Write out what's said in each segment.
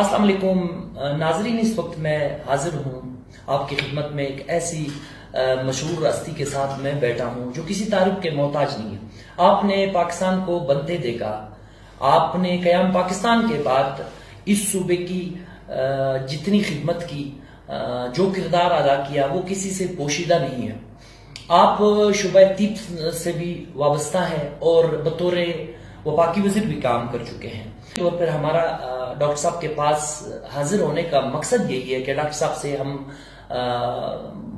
السلام علیکم ناظرین، اس وقت میں حاضر ہوں۔ آپ کی خدمت میں ایک ایسی مشہور ہستی کے ساتھ میں بیٹھا ہوں جو کسی تعارف کے محتاج نہیں ہے۔ آپ نے پاکستان کو بنتے دیکھا۔ آپ نے قیام پاکستان کے بعد اس صوبے کی جتنی خدمت کی جو کردار ادا کیا، وہ کسی سے پوشیدہ نہیں ہے۔ آپ شبہ تیپ سے بھی وابستہ ہیں اور بطور وفاقی وزیر بھی کام کر چکے ہیں۔ اور پھر ہمارا ڈاکٹر صاحب کے پاس حاضر ہونے کا مقصد یہی ہے کہ ڈاکٹر صاحب سے ہم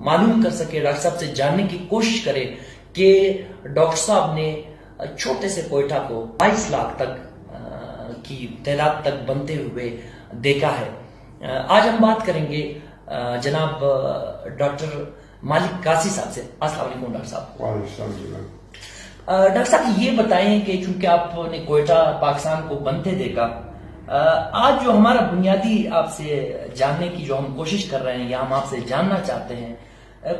معلوم کر سکے ڈاکٹر صاحب سے جاننے کی کوشش کریں کہ ڈاکٹر صاحب نے چھوٹے سے کوئٹہ کو بائیس لاکھ تک کی تعداد تک بنتے ہوئے دیکھا ہے۔ آج ہم بات کریں گے جناب ڈاکٹر مالک کاسی صاحب سے۔ السلام علیکم، ڈاکٹر صاحب۔ ڈاکٹر صاحب، یہ بتائیں کہ چونکہ آپ نے کوئٹہ پاکستان کو بنتے دیکھا آج جو ہمارا بنیادی آپ سے جاننے کی جو ہم کوشش کر رہے ہیں یا ہم آپ سے جاننا چاہتے ہیں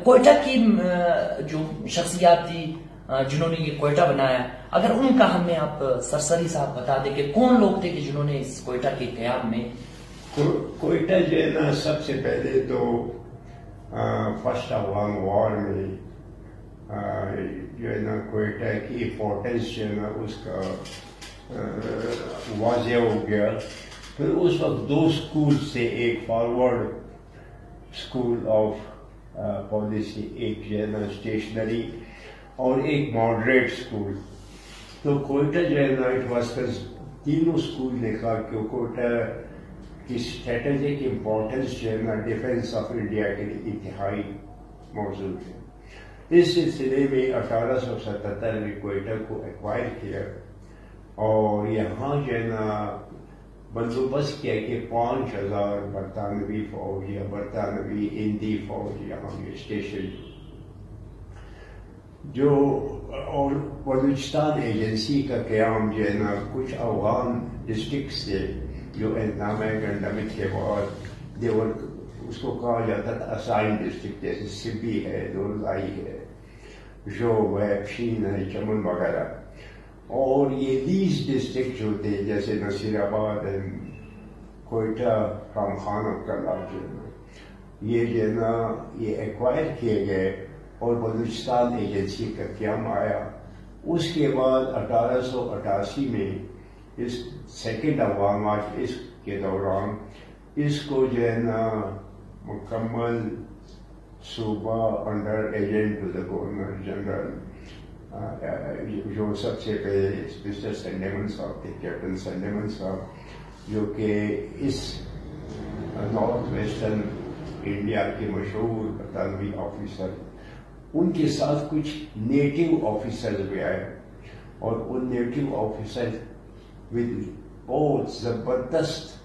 کوئٹہ کی جو شخصیات تھی جنہوں نے یہ کوئٹہ بنایا، اگر ان کا ہمیں آپ سرسری صاحب بتا دیں کہ کون لوگ تھے کہ جنہوں نے اس کوئٹہ کے قیام میں؟ کوئٹہ جو ہے نا، سب سے پہلے تو فرسٹ افغان وار میں جو ہے نا کوئٹہ کی امپورٹنس جو ہے نا، اس کا واضح ہو گیا۔ پھر اس وقت دو اسکول سے ایک فارورڈ اسکول آف پالیسی ایک جو ہے نا اسٹیشنری اور ایک ماڈریٹ اسکول تو کوئٹہ جو ہے نا اٹ واز تینوں اسکول نے کہا کہ کوئٹہ کی اسٹریٹجک امپورٹنس جو ہے نا ڈیفینس آف انڈیا کے لیے انتہائی موجود ہے اس سلسلے میں اٹھارہ سو ستہتر میں کوئٹہ کو ایکوائر کیا اور یہاں جو ہے نا بندوبست کیا کہ پانچ ہزار برطانوی فوج یا برطانوی ہندی فوج یہاں اسٹیشن جو اور بلوچستان ایجنسی کا قیام جو ہے نا کچھ افغان ڈسٹرکٹ سے، جو انتظام گنڈمک کے بعد دیور اس کو کہا جاتا تھا اسائن ڈسٹرکٹ، جیسے سبی ہے دولزائی ہے۔ جو ویپشین ہے، چمن وغیرہ۔ اور یہ لیز ڈسٹرکٹ جو تھے، جیسے نصیر آباد کوئٹہ رام خان اور کلاب جو یہ جو ہے نا، یہ ایکوائر کیے گئے اور بلوچستان ایجنسی کا قیام آیا۔ اس کے بعد اٹھارہ سو اٹھاسی میں اس سیکنڈ افغان مارچ اس کے دوران، اس کو جو ہے نا، مکمل صوبہ under agent to the governor general جو سب سے پہلے مسٹر سنڈیمن صاحب تھے کیپٹن سنڈیمن صاحب، جو کہ اس نارتھ ویسٹرن انڈیا کے مشہور برطانوی آفیسر ان کے ساتھ کچھ نیٹو آفیسر بھی آئے۔ اور ان نیٹو آفیسر ود بہت زبردست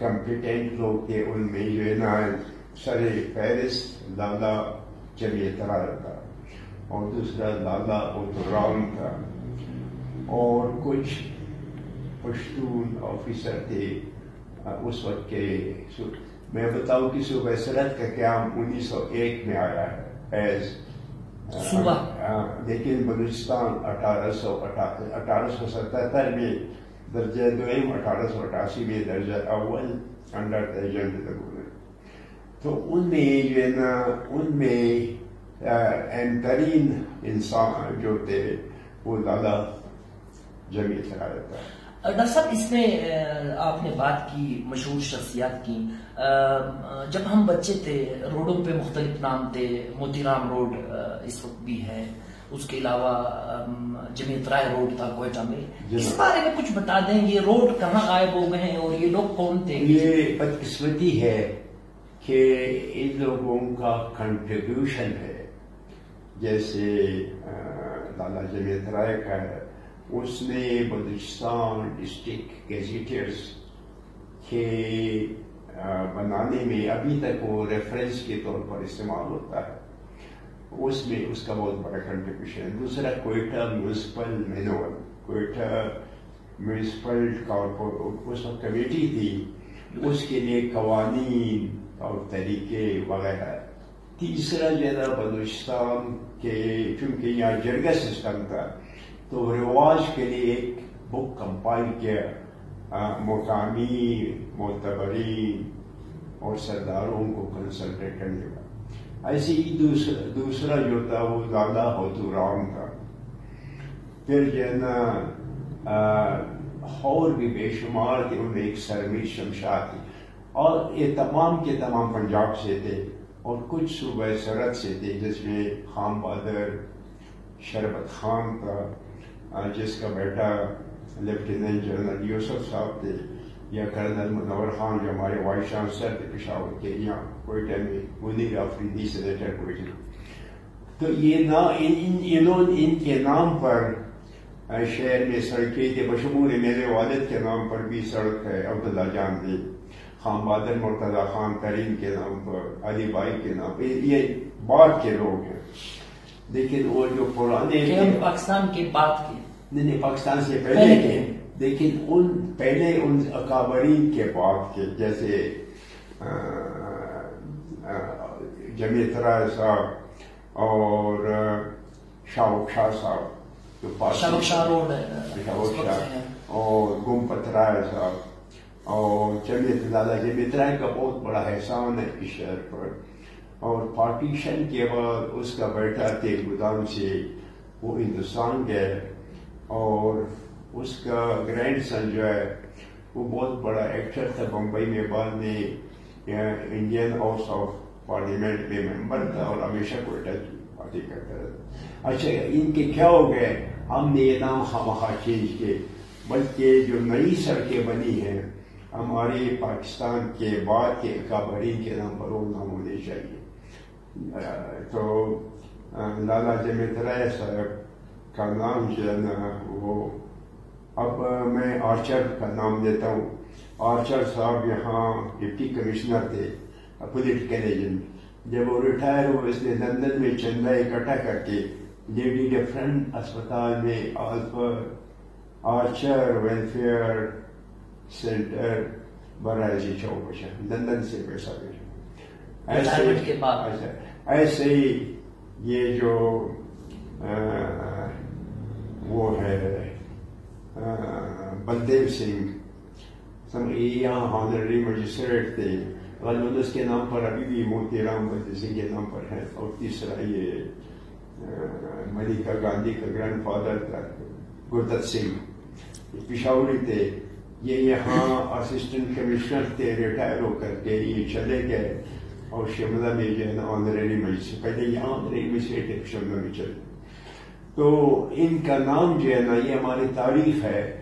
کمپیٹنٹ لوگ تھے، ان میں جو ہے نا سر فیرس لالا جمیت تھا اور دوسرا لالا عبدالرام تھا اور کچھ پشتون آفیسر تھے اس وقت کے میں بتاؤں کہ صوبہ سرحد کا قیام انیس سو ایک میں آیا ہے۔ ایز لیکن بلوچستان اٹھارہ سو اٹھارہ سو ستہتر میں درجہ دوئم اٹھارہ سو اٹھاسی میں درجہ اول انڈر تو ان میں جو ہے نا ان میں اہم ترین انسان جو تھے وہ دادا جمی خیالت تھا ڈاکٹر صاحب اس میں آپ نے بات کی مشہور شخصیات کی۔ جب ہم بچے تھے روڈوں پہ مختلف نام تھے موتی رام روڈ اس وقت بھی ہے۔ اس کے علاوہ جمیت رائے روڈ تھا کوئٹہ میں۔ اس بارے میں کچھ بتا دیں یہ روڈ کہاں غائب ہو گئے ہیں اور یہ لوگ کون تھے؟ یہ بدقسمتی ہے۔ کہ ان لوگوں کا کنٹریبیوشن ہے۔ جیسے لالا جمیت رائے کا ہے، اس نے بلوچستان ڈسٹرکٹ گیزیٹرز کے بنانے میں ابھی تک وہ ریفرنس کے طور پر استعمال ہوتا ہے۔ اس میں اس کا بہت بڑا کنٹریبیوشن ہے۔ دوسرا، Quetta municipal manual Quetta municipal اس وقت کمیٹی تھی۔ اس کے لیے قوانین اور طریقے وغیرہ۔ تیسرا جو ہے بلوچستان کے، چونکہ یہاں جرگا سسٹم تھا، تو رواج کے لیے ایک بک کمپائل کیا۔ مقامی معتبرین اور سرداروں کو کنسلٹ کرنے کا ایسے ہی دوسرا دوسرا جو تھا، وہ دادا رام تھا۔ پھر جو ہے نا اور بھی بے شمار تھے، ان میں ایک سروی شمشاد تھی۔ اور یہ تمام کے تمام پنجاب سے تھے اور کچھ صوبہ سرحد سے تھے، جس میں خان بہادر شربت خان تھا جس کا بیٹا لیفٹیننٹ جنرل یوسف صاحب تھے، یا کرنل منور خان جو ہمارے وائس چانسلر تھے پشاور کے یہاں کوئٹہ میں منیر آفریدی سینیٹر کوئٹہ تو یہ نا، ان انہوں ان کے نام پر شہر میں سڑکیں تھے بشمول میرے والد کے نام پر بھی سڑک ہے، عبداللہ جان دی خان بادل مرتضی خان کریم کے نام پر علی بائی کے نام پر یہ بعد کے لوگ ہیں۔ لیکن وہ جو پرانے پاکستان کے بعد کے نہیں پاکستان سے پہلے کے لیکن ان پہلے ان اکابرین کے بعد کے جیسے جمیت رائے صاحب اور شاہ شاہ صاحب شاہ اور گمپت رائے صاحب۔ اور جمیت دادا جمیت رائے کا بہت بڑا احسان ہے اس شہر پر۔ اور پارٹیشن کے بعد اس کا بیٹا تھے گودام سے وہ ہندوستان گئے اور اس کا گرینڈ سن جو ہے، وہ بہت بڑا ایکٹر تھا بمبئی میں، بعد میں انڈین ہاؤس آف پارلیمنٹ میں ممبر تھا اور ہمیشہ کوئٹہ کی پارٹی کرتا تھا۔ اچھا ان کے کیا ہو گئے؟ ہم نے یہ نام خواہ چینج کیے، بلکہ جو نئی سڑکیں بنی ہیں ہمارے پاکستان کے بعد کے اکابرین کے نام پر وہ نام ہونے چاہیے۔ تو لالا جمیت رائے صاحب کا نام جو ہے نا، وہ اب میں آرچر کا نام دیتا ہوں۔ آرچر صاحب یہاں ڈپٹی کمشنر تھے، پولیٹیکل ایجنٹ۔ جب وہ ریٹائر ہوئے، اس نے لندن میں چندہ اکٹھا کر کے لیڈی ڈفرنٹ اسپتال میں آرچر ویلفیئر سینٹر براجی چوک لندن سے پیسہ بھیجا ایسے ہی یہ جو وہ ہے بلدیو سنگھ یہاں ہانرری مجسٹریٹ تھے غالباً اس کے نام پر ابھی بھی موتی رام بلدی سنگھ کے نام پر ہے اور تیسرا یہ ملکا گاندھی کا گرینڈ فادر تھا گردت سنگھ پشاوری تھے یہ یہاں اسسٹنٹ کمشنر تھے ریٹائر ہو کر کے یہ چلے گئے اور شملہ میں جو ہے نا آنریلی مجلس پہلے یہاں آنریلی مجلس شملہ میں چلے۔ تو ان کا نام جو ہے نا یہ ہماری تاریخ ہے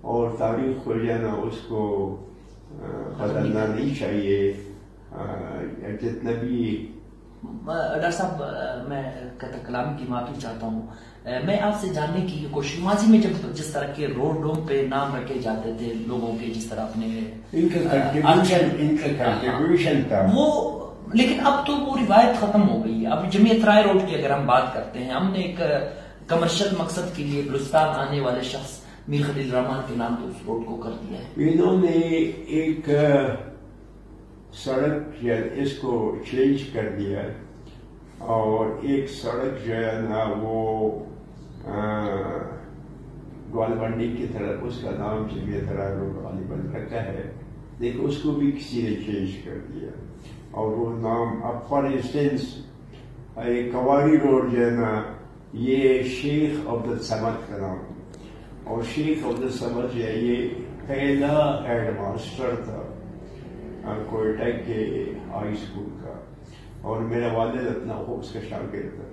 اور تاریخ کو جو ہے نا اس کو بدلنا نہیں چاہیے۔ جتنا بھی ڈاکٹر صاحب میں کلام کی معافی چاہتا ہوں۔ میں آپ سے جاننے کی کوشش ماضی میں جب جس طرح کے روڈوں پہ نام رکھے جاتے تھے لوگوں کے جس طرح اپنے وہ لیکن اب تو وہ روایت ختم ہو گئی ہے۔ اب جمیت رائے روڈ کی اگر ہم بات کرتے ہیں ہم نے ایک کمرشل مقصد کے لیے بلوستان آنے والے شخص میر خلیل رحمان کے نام تو اس روڈ کو کر دیا ہے۔ انہوں نے ایک سڑک اس کو چینج کر دیا اور ایک سڑک جو ہے نا، وہ گوالبنڈی کی طرف، اس کا نام جمیت رائے روڈ غالباً رکھا ہے۔ لیکن اس کو بھی کسی نے چینج کر دیا۔ اور وہ نام اب فار انسٹینس کواری روڈ جو ہے نا، یہ شیخ عبد سمد کا نام۔ اور شیخ عبد سمد جو ہے، یہ پہلا ہیڈ ماسٹر تھا۔ کوئٹہ کے ہائی اسکول کا۔ اور میرا والد اپنا اس کا شاگرد تھا۔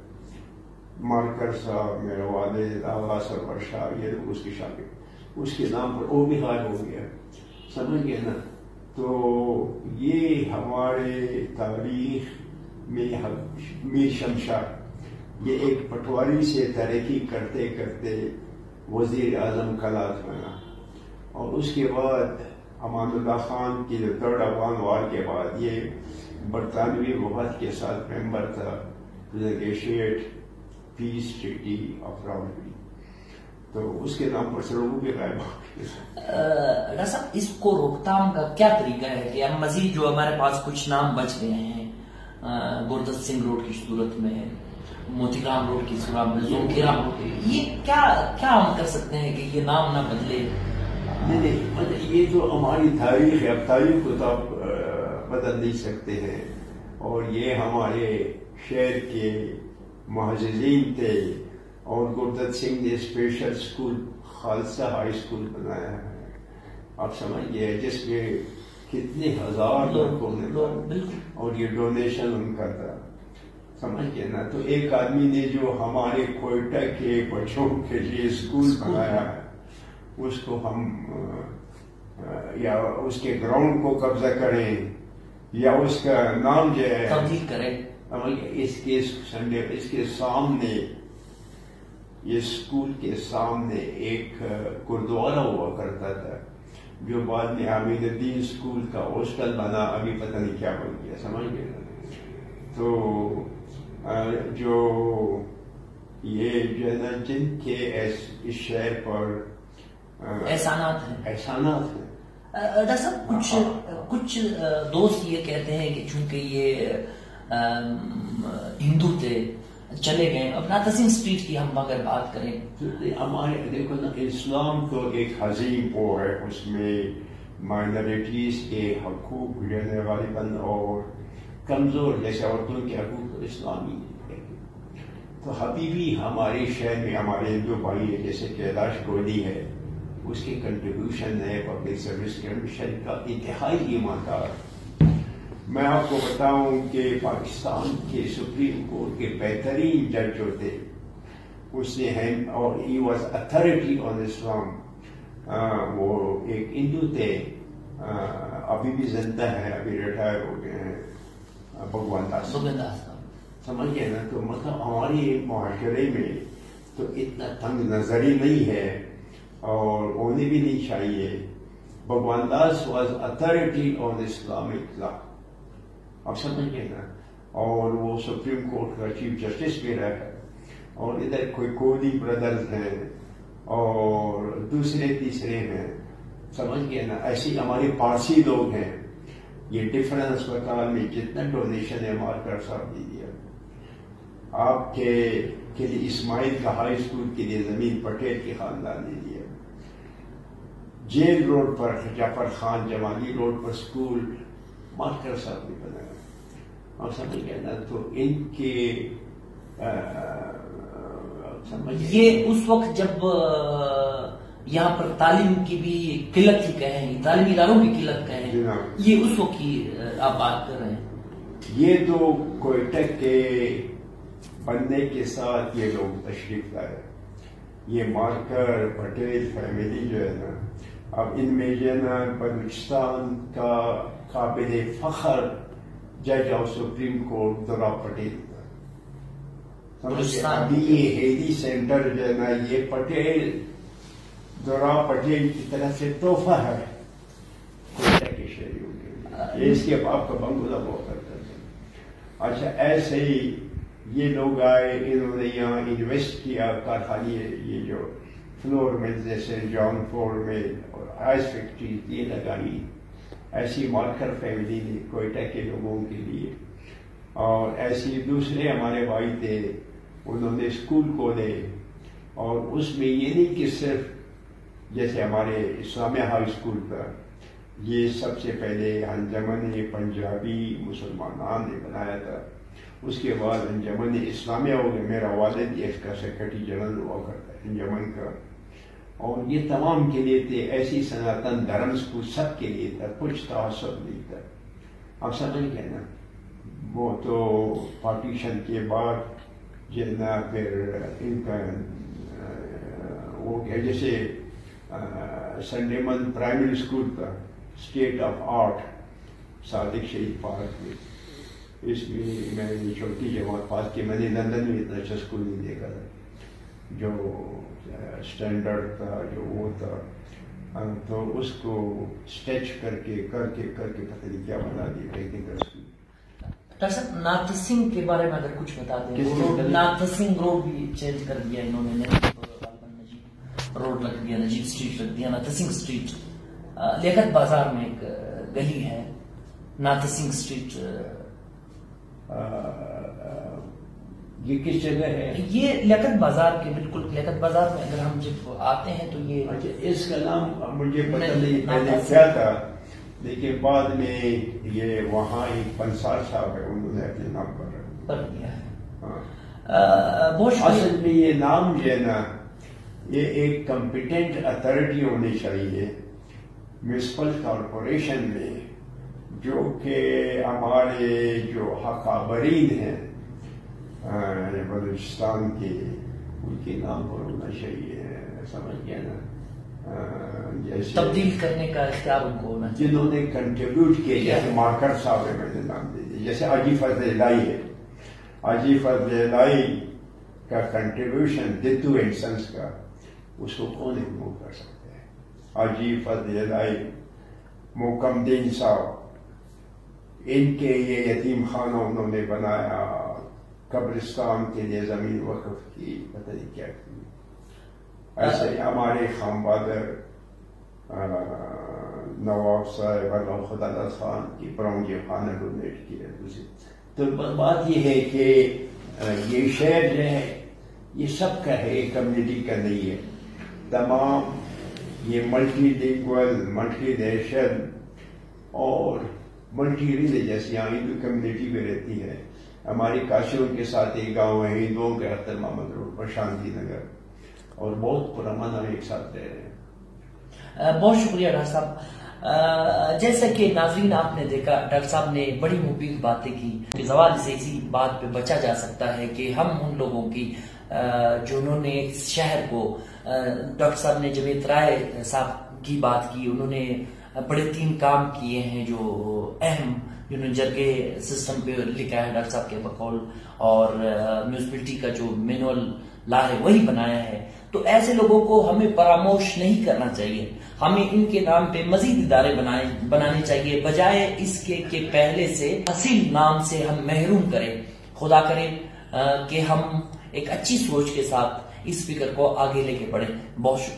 مارکر صاحب میرے والد، آغا سرور شاہ یہ لوگ اس کی شاگرد اس کے نام پر وہ بھی حال ہو گیا۔ سمجھ گئے نا؟ تو یہ ہمارے تاریخ میں میر شمشاد۔ یہ ایک پٹواری سے ترقی کرتے کرتے وزیر اعظم کلات بنا اور اس کے بعد امان اللہ خان کی جو تھرڈ افغان وار کے بعد یہ برطانوی وفد کے ساتھ ممبر تھا negotiate peace treaty of round تو اس کے نام پر سڑکوں بھی غائب ڈاکٹر صاحب، اس کو روکتام کا کیا طریقہ ہے کہ اب مزید جو ہمارے پاس کچھ نام بچ گئے ہیں گردت سنگھ روڈ کی صورت میں موتی رام روڈ کی صورت میں زوکی رام روڈ، یہ کیا ہم کر سکتے ہیں کہ یہ نام نہ بدلے؟ نہیں نہیں مطلب یہ جو ہماری تاریخ ہے اب تاریخ کو تو آپ بدل نہیں سکتے ہیں۔ اور یہ ہمارے شہر کے معززین تھے۔ اور گردت سنگھ نے special school Khalsa high school بنایا ہے۔ آپ سمجھئے جس میں کتنے ہزار لڑکوں نے اور یہ ڈونیشن ان کا تھا۔ سمجھ گئے نا؟ تو ایک آدمی نے جو ہمارے کوئٹہ کے بچوں کے لیے اسکول بنایا ہے اس کو ہم یا اس کے گراؤنڈ کو قبضہ کریں یا اس کا نام جو ہے تبدیل کریں۔ اس کے سنڈے اس کے سامنے یہ اسکول کے سامنے ایک گردوارا ہوا کرتا تھا جو بعد میں حامد الدین اسکول کا ہاسٹل بنا ابھی پتہ نہیں کیا بن گیا سمجھ گئے؟ تو جو یہ جو ہے نا جن کے اس شہر پر احسانات ہیں۔ احسانات ہیں۔ ڈاکٹر صاحب کچھ کچھ دوست یہ کہتے ہیں کہ چونکہ یہ ہندو تھے چلے گئے۔ اب ناتسنگ اسٹریٹ کی ہم اگر بات کریں۔ ہمارے دیکھو نا اسلام تو ایک عظیم پو ہے اس میں مائنرٹیز کے حقوق لینے والی بند اور کمزور جیسے عورتوں کے حقوق تو اسلامی تو حبیبی ہمارے شہر میں ہمارے ہندو بھائی جیسے کیلاش گودی ہے۔ اس کی کنٹریبیوشن ہے پبلک سروس کمیشن کا انتہائی ایماندار۔ میں آپ کو بتاؤں کہ پاکستان کے سپریم کورٹ کے بہترین جج جو تھے اس نے اور ہی واز اتھارٹی آن اسلام وہ ایک ہندو تھے۔ ابھی بھی زندہ ہے ابھی ریٹائر ہو گئے ہیں۔ بھگوان داس۔ سمجھ گئے نا تو مطلب ہماری معاشرے میں تو اتنا تنگ نظری نہیں ہے۔ اور ہونے بھی نہیں چاہیے Bhagwan Das was authority on Islamic law اب سمجھ گئے نا۔ اور وہ سپریم کورٹ کا چیف جسٹس بھی رہا۔ ہے اور ادھر کوئی کودی بردرز ہیں اور دوسرے، تیسرے ہیں سمجھ گئے نا، ایسی ہمارے پارسی لوگ ہیں۔ یہ ڈفرنس اسپتال میں جتنا ڈونیشن ہے مارکر صاحب نے دیا۔ آپ کے کے لیے اسماعیل کا ہائی اسکول کے لیے زمین پٹیل کے خاندان نے دیا۔ جیل روڈ پر جعفر خان جمالی روڈ پر اسکول مارکر صاحب نے بنایا اور سمجھ گئے نا؟ تو ان کے یہ اس وقت جب یہاں پر تعلیم کی بھی قلت ہی کہیں تعلیمی اداروں کی قلت کہیں یہ اس وقت کی آپ بات کر رہے ہیں۔ یہ تو کوئٹہ کے بننے کے ساتھ یہ لوگ تشریف لائے۔ یہ مارکر پٹیل فیملی جو ہے نا اب ان میں جو ہے نا بلوچستان کا قابل فخر جج آف سپریم کورٹ درا پٹیل ابھی یہ ہیلی سینٹر جو ہے نا یہ پٹیل دورا پٹیل کی طرح سے تحفہ ہے۔ کے شہریوں کے یہ اس کے باپ کا بنگلہ بہت تھا اچھا ایسے ہی یہ لوگ آئے، انہوں نے یہاں انویسٹ کیا کارخانے، یہ جو فلور میں، جیسے جان فور میں، اور آئس فیکٹری یہ لگائی۔ ایسی مارکر فیملی نے کوئٹہ کے لوگوں کے لیے۔ اور ایسی دوسرے ہمارے بھائی تھے، انہوں نے اسکول کھولے۔ اور اس میں یہ نہیں کہ صرف جیسے ہمارے اسلامیہ ہائی اسکول پر، یہ سب سے پہلے انجمن پنجابی مسلمان نے بنایا تھا۔ اس کے بعد انجمن اسلامیہ ہو گیا میرا والد اس کا سیکرٹری جنرل ہوا کرتا ہے، انجمن کا۔ اور یہ تمام کے لیے تھے، ایسی سناتن دھرم کو سب کے لیے تھا کچھ تعصب نہیں تھا۔ اب سمجھ گئے نا؟ وہ تو پارٹیشن کے بعد جو پھر ان کا وہ گیا جیسے سنڈے من پرائمری اسکول کا state of art Sadiq Shaheed park میں۔ اس میں میں نے چھوٹی جماعت پاس کی میں نے لندن میں اتنا اچھا اسکول نہیں دیکھا تھا۔ جو اسٹینڈرڈ تھا جو وہ تھا۔ تو اس کو اسٹیچ کر کے کر کے کر کے پتہ نہیں کیا بنا دیا ٹیکنیکل اسکول ڈاکٹر صاحب ناتھ سنگھ کے بارے میں اگر کچھ بتا دیں ناتھ سنگھ روڈ بھی چینج کر دیا انہوں نے روڈ رکھ دیا نجیب اسٹریٹ رکھ دیا ناتھ سنگھ اسٹریٹ لیکت بازار میں ایک گلی ہے ناتھ سنگھ اسٹریٹ یہ کس جگہ ہے؟ یہ لیاقت بازار کے بالکل لیاقت بازار میں اگر ہم جب آتے ہیں تو یہ اچھا اس کا نام مجھے پتہ نہیں، پہلے کیا تھا لیکن بعد میں یہ وہاں ایک پنسار صاحب ہے انہوں نے اپنے نام پر دیا ہاں۔ اصل میں یہ نام جو ہے نا یہ ایک کمپیٹنٹ اتھارٹی ہونی چاہیے میونسپل کارپوریشن میں۔ جو کہ ہمارے جو حقابرین ہیں آ، بلوچستان کے ان کے نام پر ہونا چاہیے سمجھ گیا نا جیسے تبدیل کرنے کا اختیار ان کو ہونا جنہوں نے کنٹریبیوٹ کیا جیسے؟ مارکر صاحب نے نام دے دیا جیسے آجی فضل الہی ہے۔ آجی فضل الہی کا کنٹریبیوشن دتو انسنس کا اس کو کون اگنور کر سکتے ہیں آجی فضل الہی محکم دین صاحب ان کے یہ یتیم خانہ انہوں نے بنایا قبرستان کے لیے زمین وقف کی پتہ نہیں کیا کی ایسے ہی ہمارے خام بادر نواب صاحب اور خدا خان کی پرونجی خانہ ڈونیٹ کیا دوسری۔ تو بات یہ ہے کہ یہ شہر جو ہے، یہ سب کا ہے کمیونٹی کا نہیں ہے۔ تمام یہ ملٹی لنگول ملٹی نیشن اور ملٹی ریلیجس یہاں ہندو کمیونٹی بھی رہتی ہے۔ ہماری کاشیوں کے ساتھ ایک گاؤں ہے ہندوؤں کے ہفتر محمد روڈ پر شانتی نگر۔ اور بہت پرامن ہم ایک ساتھ رہ رہے ہیں۔ بہت شکریہ ڈاکٹر صاحب۔ جیسا کہ ناظرین آپ نے دیکھا ڈاکٹر صاحب نے بڑی مفید باتیں کی کہ زوال سے اسی بات پہ بچا جا سکتا ہے کہ ہم ان لوگوں کی آ، جو انہوں نے شہر کو ڈاکٹر صاحب نے جمیت رائے صاحب کی بات کی انہوں نے بڑے تین کام کیے ہیں جو اہم جنہوں نے جرگے سسٹم پہ لکھا ہے ڈاکٹر صاحب کے بقول اور میونسپلٹی کا جو مینول لا ہے، وہی بنایا ہے۔ تو ایسے لوگوں کو ہمیں پراموش نہیں کرنا چاہیے۔ ہمیں ان کے نام پہ مزید ادارے بنائے، بنانے چاہیے۔ بجائے اس کے کہ پہلے سے اصیل نام سے ہم محروم کریں۔ خدا کرے کہ ہم ایک اچھی سوچ کے ساتھ اس فکر کو آگے لے کے بڑھیں۔ بہت شکریہ۔